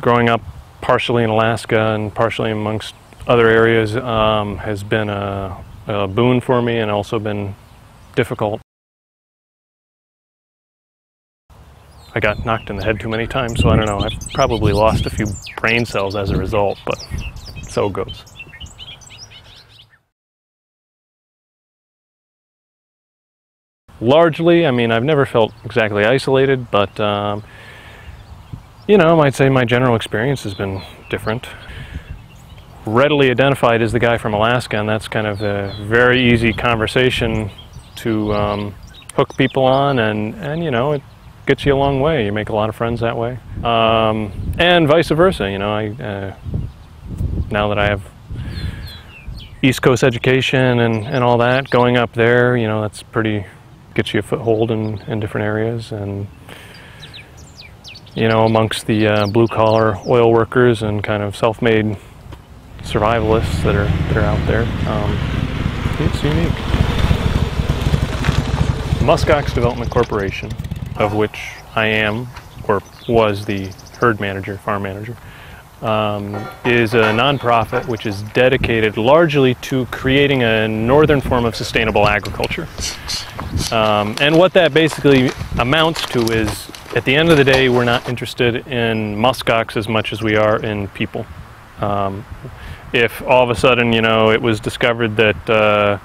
growing up partially in Alaska and partially amongst other areas um, has been a, a boon for me and also been difficult. I got knocked in the head too many times, so I don't know. I've probably lost a few brain cells as a result, but so goes. Largely, I mean, I've never felt exactly isolated, but um, you know, I might say my general experience has been different. Readily identified as the guy from Alaska, and that's kind of a very easy conversation to um, hook people on, and, and you know, it gets you a long way. You make a lot of friends that way. Um, and vice versa, you know, I, uh, now that I have East Coast education and, and all that, going up there, you know, that's pretty, gets you a foothold in, in different areas. And, you know, amongst the uh, blue collar oil workers and kind of self made survivalists that are, that are out there, um, it's unique. Muskox Development Corporation of which I am or was the herd manager, farm manager, um, is a nonprofit which is dedicated largely to creating a northern form of sustainable agriculture. Um, and what that basically amounts to is, at the end of the day, we're not interested in muskox as much as we are in people. Um, if all of a sudden, you know, it was discovered that uh,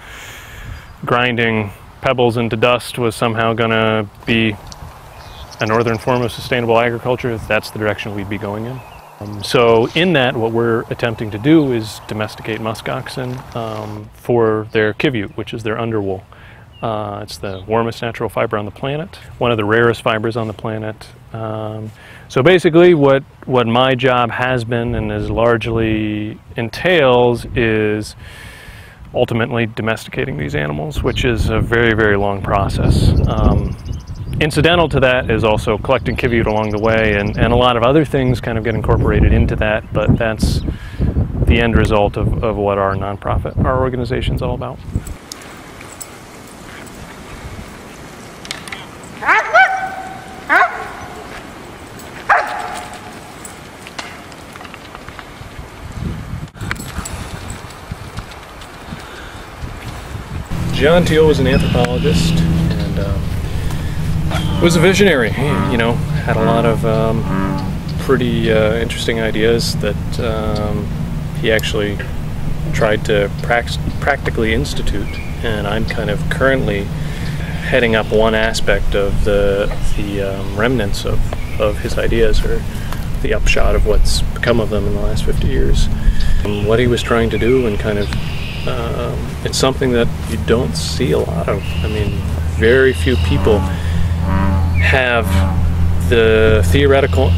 grinding pebbles into dust was somehow going to be a northern form of sustainable agriculture, that's the direction we'd be going in. Um, so in that, what we're attempting to do is domesticate musk oxen um, for their qiviut, which is their underwool. Uh, it's the warmest natural fiber on the planet, one of the rarest fibers on the planet. Um, so basically what, what my job has been and is largely entails is ultimately domesticating these animals, which is a very, very long process. Um, Incidental to that is also collecting qiviut along the way, and, and a lot of other things kind of get incorporated into that, but that's the end result of, of what our nonprofit, our organization is all about. John Teal was an anthropologist and was a visionary. He, you know, had a lot of um, pretty uh, interesting ideas that um, he actually tried to practically institute. And I'm kind of currently heading up one aspect of the the um, remnants of, of his ideas, or the upshot of what's become of them in the last 50 years. And what he was trying to do, and kind of, um, it's something that you don't see a lot of. I mean, very few people have the theoretical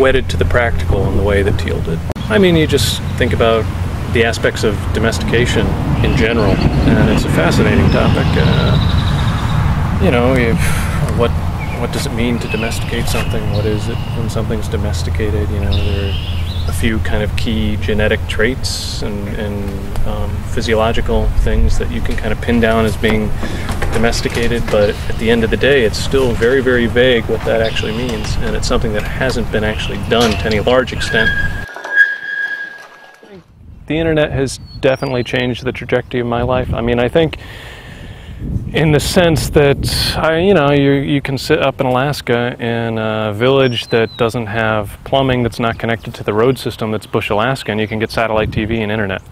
wedded to the practical in the way that Teal did. I mean, you just think about the aspects of domestication in general, and it's a fascinating topic. Uh, you know, what what does it mean to domesticate something? What is it when something's domesticated? You know, there a few kind of key genetic traits and, and um, physiological things that you can kind of pin down as being domesticated, but at the end of the day, it's still very, very vague what that actually means, and it's something that hasn't been actually done to any large extent. The internet has definitely changed the trajectory of my life. I mean, I think in the sense that I, you know, you you can sit up in Alaska in a village that doesn't have plumbing, that's not connected to the road system, that's Bush, Alaska, and you can get satellite TV and internet.